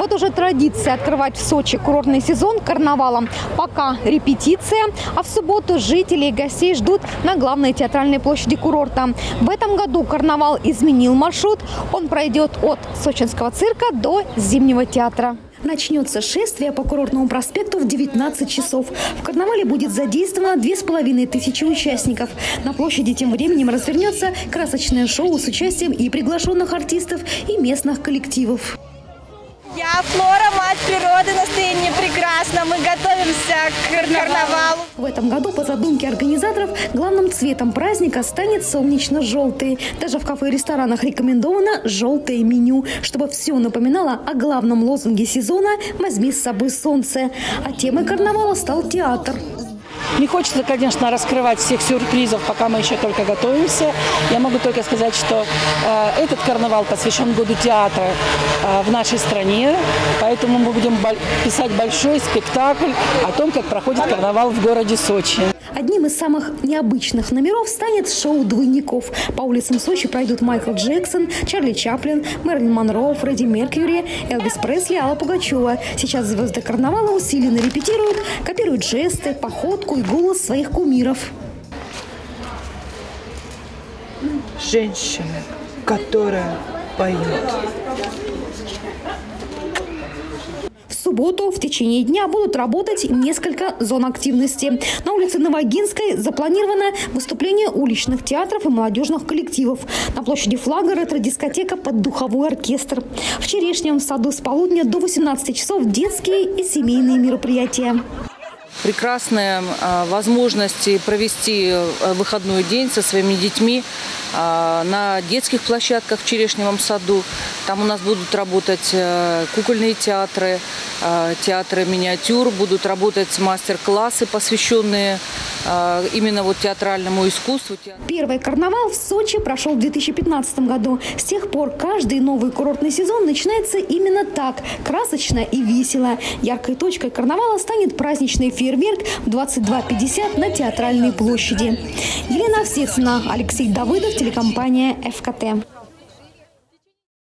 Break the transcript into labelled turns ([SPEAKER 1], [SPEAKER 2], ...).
[SPEAKER 1] Вот уже традиция открывать в Сочи курортный сезон карнавалом. Пока репетиция, а в субботу жители и гостей ждут на главной театральной площади курорта. В этом году карнавал изменил маршрут. Он пройдет от сочинского цирка до Зимнего театра. Начнется шествие по курортному проспекту в 19 часов. В карнавале будет задействовано две с половиной тысячи участников. На площади тем временем развернется красочное шоу с участием и приглашенных артистов, и местных коллективов.
[SPEAKER 2] Я Флора, мать природы, настроение прекрасно. Мы готовимся к карнавалу.
[SPEAKER 1] В этом году, по задумке организаторов, главным цветом праздника станет солнечно-желтый. Даже в кафе и ресторанах рекомендовано желтое меню, чтобы все напоминало о главном лозунге сезона «Возьми с собой солнце». А темой карнавала стал театр.
[SPEAKER 3] Не хочется, конечно, раскрывать всех сюрпризов, пока мы еще только готовимся. Я могу только сказать, что э, этот карнавал посвящен году театра э, в нашей стране, поэтому мы будем писать большой спектакль о том, как проходит карнавал в городе Сочи.
[SPEAKER 1] Одним из самых необычных номеров станет шоу двойников. По улицам Сочи пройдут Майкл Джексон, Чарли Чаплин, Мэрилин Монро, Фредди Меркьюри, Элвис Пресли, Алла Пугачева. Сейчас звезды карнавала усиленно репетируют, копируют жесты, походку и голос своих кумиров.
[SPEAKER 4] Женщина, которая поет.
[SPEAKER 1] Субботу в течение дня будут работать несколько зон активности. На улице Новогинской запланировано выступление уличных театров и молодежных коллективов. На площади флага ретро-дискотека под духовой оркестр. В Черешнем саду с полудня до 18 часов детские и семейные мероприятия
[SPEAKER 5] прекрасная возможность провести э, выходной день со своими детьми а, на детских площадках в Черешневом саду. Там у нас будут работать э, кукольные театры, а, театры миниатюр, будут работать мастер-классы, посвященные именно вот театральному искусству.
[SPEAKER 1] Первый карнавал в Сочи прошел в 2015 году. С тех пор каждый новый курортный сезон начинается именно так – красочно и весело. Яркой точкой карнавала станет праздничный фейерверк в 22.50 на Театральной площади. Елена Овсецина, Алексей Давыдов, телекомпания «ФКТ».